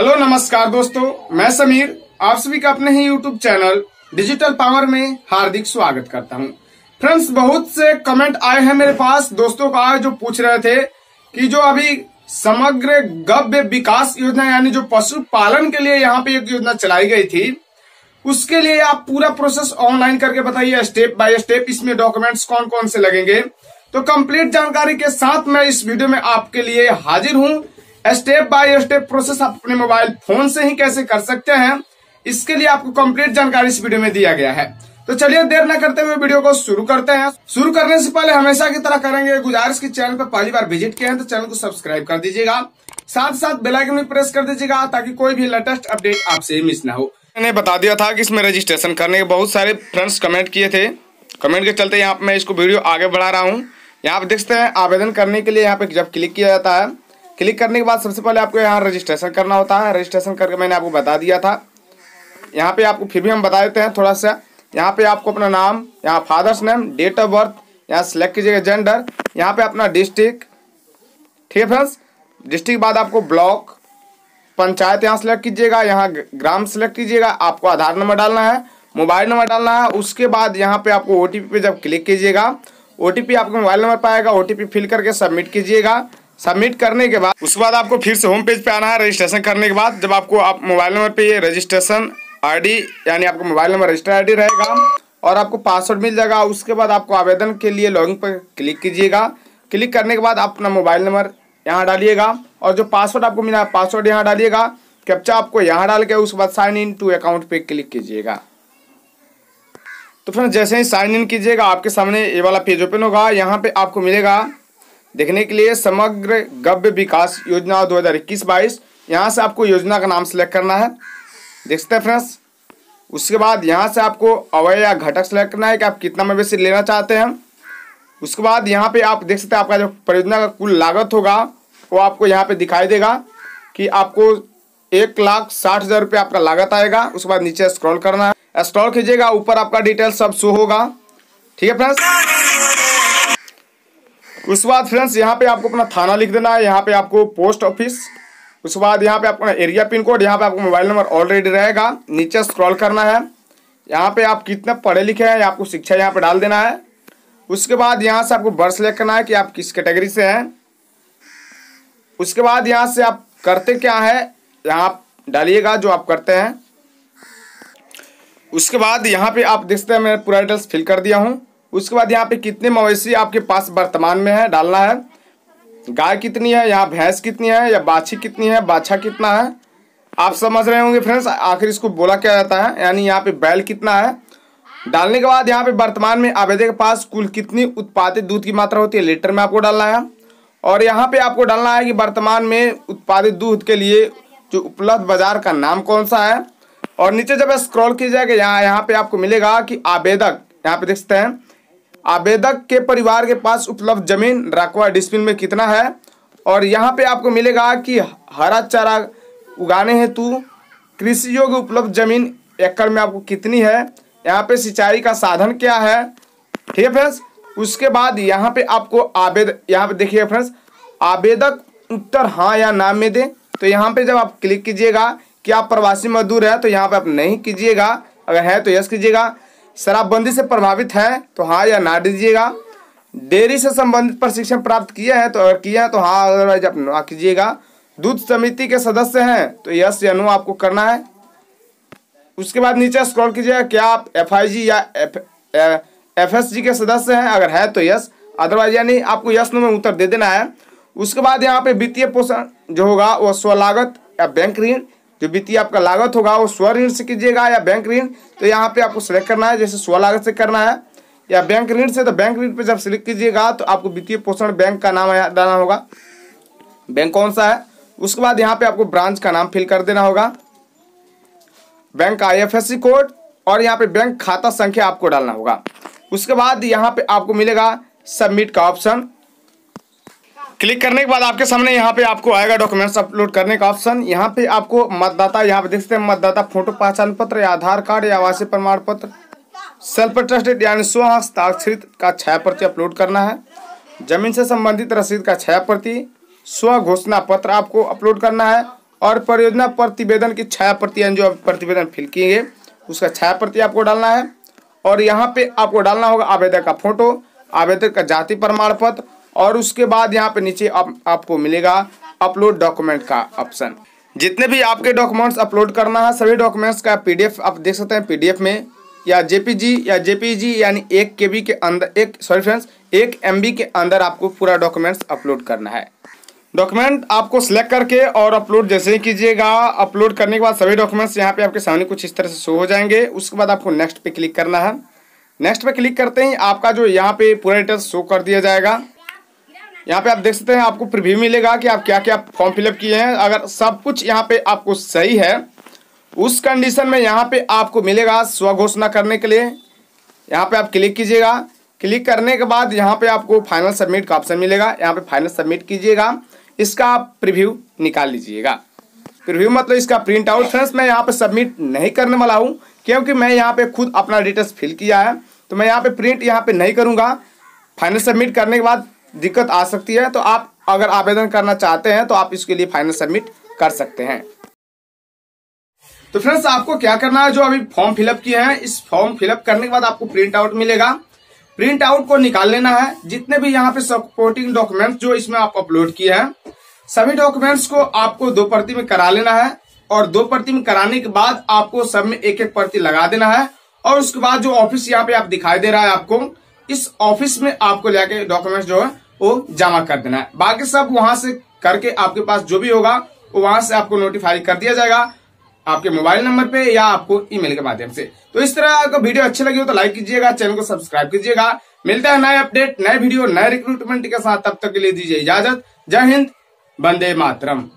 Hello, नमस्कार दोस्तों, मैं समीर, आप सभी का अपने ही यूट्यूब चैनल डिजिटल पावर में हार्दिक स्वागत करता हूँ। फ्रेंड्स बहुत से कमेंट आए हैं मेरे पास, दोस्तों का जो पूछ रहे थे कि जो अभी समग्र गव्य विकास योजना, यानी जो पशुपालन के लिए यहाँ पे एक योजना चलाई गई थी, उसके लिए आप पूरा प्रोसेस ऑनलाइन करके बताइए स्टेप बाय स्टेप इसमें डॉक्यूमेंट्स कौन कौन से लगेंगे। तो कंप्लीट जानकारी के साथ मैं इस वीडियो में आपके लिए हाजिर हूँ। स्टेप बाय स्टेप प्रोसेस आप अपने मोबाइल फ़ोन से ही कैसे कर सकते हैं, इसके लिए आपको कंप्लीट जानकारी इस वीडियो में दिया गया है। तो चलिए देर न करते हुए वीडियो को शुरू करते हैं। शुरू करने से पहले हमेशा की तरह करेंगे गुजारिश की चैनल पर पहली बार विज़िट किए हैं तो चैनल को सब्सक्राइब कर दीजिएगा। साथ साथ बेलाइकन भी प्रेस कर दीजिएगा, ताकि कोई भी लेटेस्ट अपडेट आपसे मिस ना हो। मैंने बता दिया था कि इसमें रजिस्ट्रेशन करने के बहुत सारे फ्रेंड्स कमेंट किए थे। कमेंट के चलते यहाँ मैं इसको वीडियो आगे बढ़ा रहा हूँ। यहाँ पे देखते हैं आवेदन करने के लिए यहाँ पे जब क्लिक किया जाता है क्लिक करने के बाद सबसे पहले आपको यहाँ रजिस्ट्रेशन करना होता है। रजिस्ट्रेशन करके मैंने आपको बता दिया था। यहाँ पे आपको फिर भी हम बता देते हैं थोड़ा सा। यहाँ पे आपको अपना नाम, यहाँ father's name, date of birth, यहाँ सेलेक्ट कीजिएगा जेंडर, यहाँ पे अपना डिस्ट्रिक्ट। ठीक है फ्रेंड्स? डिस्ट्रिक्ट बाद आपको ब्लॉक, पंचायत यहाँ सेलेक्ट कीजिएगा, यहाँ ग्राम सेलेक्ट कीजिएगा, आपको आधार नंबर डालना है, मोबाइल नंबर डालना है, उसके बाद यहाँ पे आपको ओ पे जब क्लिक कीजिएगा, ओटीपी आपको मोबाइल नंबर पाएगा ओ फिल करके सबमिट कीजिएगा। सबमिट करने के बाद, उसके बाद आपको फिर से होम पेज पे आना है रजिस्ट्रेशन करने के बाद, जब आपको आप मोबाइल नंबर पे ये रजिस्ट्रेशन आईडी यानी आपको मोबाइल नंबर रजिस्टर आईडी रहेगा। और आपको पासवर्ड मिल जाएगा। उसके बाद आपको आवेदन के लिए लॉगिन पर क्लिक कीजिएगा। क्लिक करने के बाद आप अपना मोबाइल नंबर यहाँ डालिएगा। और जो पासवर्ड आपको मिला है पासवर्ड यहाँ डालिएगा। कैप्चा आपको यहाँ डाल के उसके बाद साइन इन टू अकाउंट पे क्लिक कीजिएगा। तो फ्रेंड जैसे ही साइन इन कीजिएगा, आपके सामने ये वाला पेज ओपन होगा। यहाँ पे आपको मिलेगा देखने के लिए समग्र गव्य विकास योजना दो हज़ार इक्कीस बाईस। यहाँ से आपको योजना का नाम सेलेक्ट करना है। देख सकते हैं फ्रेंड्स उसके बाद यहाँ से आपको अवय या घटक सेलेक्ट करना है कि आप कितना मवेशी लेना चाहते हैं। उसके बाद यहाँ पे आप देख सकते हैं आपका जो परियोजना का कुल लागत होगा, वो आपको यहाँ पे दिखाई देगा कि आपको एक लाख साठ हज़ार रुपये आपका लागत आएगा। उसके बाद नीचे स्क्रॉल करना है। स्क्रॉल कीजिएगा, ऊपर आपका डिटेल सब शो होगा। ठीक है फ्रेंड्स उसके बाद फ्रेंड्स यहाँ पे आपको अपना थाना लिख देना है, यहाँ पे आपको पोस्ट ऑफ़िस उसके बाद यहाँ पे आपको एरिया पिन कोड यहाँ पे आपको मोबाइल नंबर ऑलरेडी रहेगा, नीचे स्क्रॉल करना है, यहाँ पे आप कितने पढ़े लिखे हैं, आपको शिक्षा यहाँ पे डाल देना है, उसके बाद यहाँ से आपको बर्थ सेलेक्ट करना है कि आप किस कैटेगरी से हैं, उसके बाद यहाँ से आप करते क्या है, यहाँ डालिएगा जो आप करते हैं, उसके बाद यहाँ पे आप देखते हैं मैं पूरा डिटेल्स फिल कर दिया हूँ उसके बाद यहाँ पे कितने मवेशी आपके पास वर्तमान में है, डालना है। गाय कितनी है, यहाँ भैंस कितनी है, या बाछी कितनी है, बाछा कितना है? आप समझ रहे होंगे फ्रेंड्स, आखिर इसको बोला क्या जाता है, यानी यहाँ पे बैल कितना है? डालने के बाद यहाँ पे वर्तमान में आवेदक के पास कुल कितनी उत्पादित दूध की मात्रा होती है, लीटर में आपको डालना है। और यहाँ पे आपको डालना है कि वर्तमान में उत्पादित दूध के लिए जो उपलब्ध बाज़ार का नाम कौन सा है? और नीचे जब स्क्रॉल किया कीजिएगा, यहाँ यहाँ पे आपको मिलेगा कि आवेदक, यहाँ पे देख सकते हैं आवेदक के परिवार के पास उपलब्ध ज़मीन रकवा डिस्पिन में कितना है? और यहाँ पे आपको मिलेगा कि हरा चारा उगाने हेतु कृषि योग्य उपलब्ध ज़मीन एकड़ में आपको कितनी है? यहाँ पे सिंचाई का साधन क्या है? ठीक है फ्रेंड्स, उसके बाद यहाँ पे आपको आवेद, यहाँ पे देखिए फ्रेंड्स, आवेदक उत्तर हाँ या नाम में दे। तो यहाँ पे जब आप क्लिक कीजिएगा कि आप प्रवासी मजदूर है तो यहाँ पे आप नहीं कीजिएगा। अगर है तो यस कीजिएगा। शराबबंदी से प्रभावित है तो हाँ या ना दीजिएगा। डेयरी से संबंधित प्रशिक्षण प्राप्त किया है तो अगर किया है तो हाँ अदरवाइज़ आप ना कीजिएगा। दूध समिति के सदस्य हैं तो यस या नो आपको करना है। उसके बाद नीचे स्क्रॉल कीजिएगा, क्या आप एफआईजी या एफ़ एफ़ के सदस्य हैं? अगर है तो यस अदरवाइज़ यानी आपको यस नो में उत्तर दे देना है। उसके बाद यहाँ पे वित्तीय पोषण जो होगा, वो स्वलागत या बैंक ऋण जो वित्तीय आपका लागत होगा, वो स्व ऋण से कीजिएगा या बैंक ऋण तो यहाँ पे आपको सिलेक्ट करना है, जैसे स्व लागत से करना है। या बैंक ऋण से तो बैंक ऋण पे जब सिलेक्ट कीजिएगा तो आपको वित्तीय पोषण बैंक का नाम डालना होगा। बैंक कौन सा है? उसके बाद यहाँ पे आपको ब्रांच का नाम फिल कर देना होगा। बैंक का आईएफएससी कोड और यहाँ पे बैंक खाता संख्या आपको डालना होगा। उसके बाद यहाँ पे आपको मिलेगा सबमिट का ऑप्शन क्लिक करने के बाद आपके सामने यहाँ पे आपको आएगा डॉक्यूमेंट्स अपलोड करने का ऑप्शन। यहाँ पे आपको मतदाता, यहाँ पे देख सकते हैं मतदाता फ़ोटो, पहचान पत्र, या आधार कार्ड, या आवासीय प्रमाण पत्र, सेल्फ अटेस्टेड यानी स्व हस्ताक्षरित का छाया प्रति अपलोड करना है। ज़मीन से संबंधित रसीद का छाया प्रति, स्व घोषणा पत्र आपको अपलोड करना है, और परियोजना प्रतिवेदन की छाया प्रति यानी जो प्रतिवेदन फिल किए, उसका छाया प्रति आपको डालना है। और यहाँ पे आपको डालना होगा आवेदक का फ़ोटो, आवेदक का जाति प्रमाण पत्र और उसके बाद यहाँ पे नीचे आप, आपको मिलेगा अपलोड डॉक्यूमेंट का ऑप्शन जितने भी आपके डॉक्यूमेंट्स अपलोड करना है सभी डॉक्यूमेंट्स का पीडीएफ आप देख सकते हैं पीडीएफ में या जेपीजी या जेपीजी यानी एक के के अंदर एक सॉरी फ्रेंड्स एक एमबी के अंदर आपको पूरा डॉक्यूमेंट्स अपलोड करना है. डॉक्यूमेंट आपको सिलेक्ट करके और अपलोड जैसे ही कीजिएगा अपलोड करने के बाद सभी डॉक्यूमेंट्स यहाँ पे आपके सामने कुछ इस तरह से शो हो जाएँगे. उसके बाद आपको नेक्स्ट पे क्लिक करना है. नेक्स्ट पे क्लिक करते ही आपका जो यहाँ पे पूरा डिटेल्स शो कर दिया जाएगा. यहाँ पे आप देख सकते हैं आपको प्रिव्यू मिलेगा कि आप क्या क्या फॉर्म फिलअप किए हैं अगर सब कुछ यहाँ पे आपको सही है उस कंडीशन में यहाँ पे आपको मिलेगा स्व घोषणा करने के लिए यहाँ पे आप क्लिक कीजिएगा क्लिक करने के बाद यहाँ पे आपको फाइनल सबमिट का ऑप्शन मिलेगा यहाँ पे फाइनल सबमिट कीजिएगा इसका आप प्रिव्यू निकाल लीजिएगा प्रिव्यू मतलब इसका प्रिंट आउट फ्रेंड्स मैं यहाँ पे सबमिट नहीं करने वाला हूँ क्योंकि मैं यहाँ पे खुद अपना डिटेल्स फिल किया है तो मैं यहाँ पे प्रिंट यहाँ पे नहीं करूँगा फाइनल सबमिट करने के बाद दिक्कत आ सकती है तो आप अगर आवेदन करना चाहते हैं तो आप इसके लिए फाइनल सबमिट कर सकते हैं। तो फ्रेंड्स, आपको क्या करना है, जो अभी फॉर्म फिलअप किए हैं, इस फॉर्म फिलअप करने के बाद आपको प्रिंट आउट मिलेगा। प्रिंट आउट को निकाल लेना है। जितने भी यहाँ पे सपोर्टिंग डॉक्यूमेंट जो इसमें आप अपलोड किए हैं, सभी डॉक्यूमेंट्स को आपको दो प्रति में करा लेना है और दो प्रति में कराने के बाद आपको सब में एक एक प्रति लगा देना है। और उसके बाद जो ऑफ़िस यहाँ पे आप दिखाई दे रहा है आपको इस ऑफ़िस में आपको लेके डॉक्यूमेंट्स जो है, वो जमा कर देना है। बाकी सब वहाँ से करके आपके पास जो भी होगा वहाँ से आपको नोटिफाई कर दिया जाएगा आपके मोबाइल नंबर पे या आपको ईमेल के माध्यम से। तो इस तरह का वीडियो अच्छी लगी हो तो लाइक कीजिएगा चैनल को सब्सक्राइब कीजिएगा। मिलता है नए अपडेट नए वीडियो नए रिक्रूटमेंट के साथ, तब तक के लिए दीजिए इजाज़त। जय हिंद बंदे मातरम।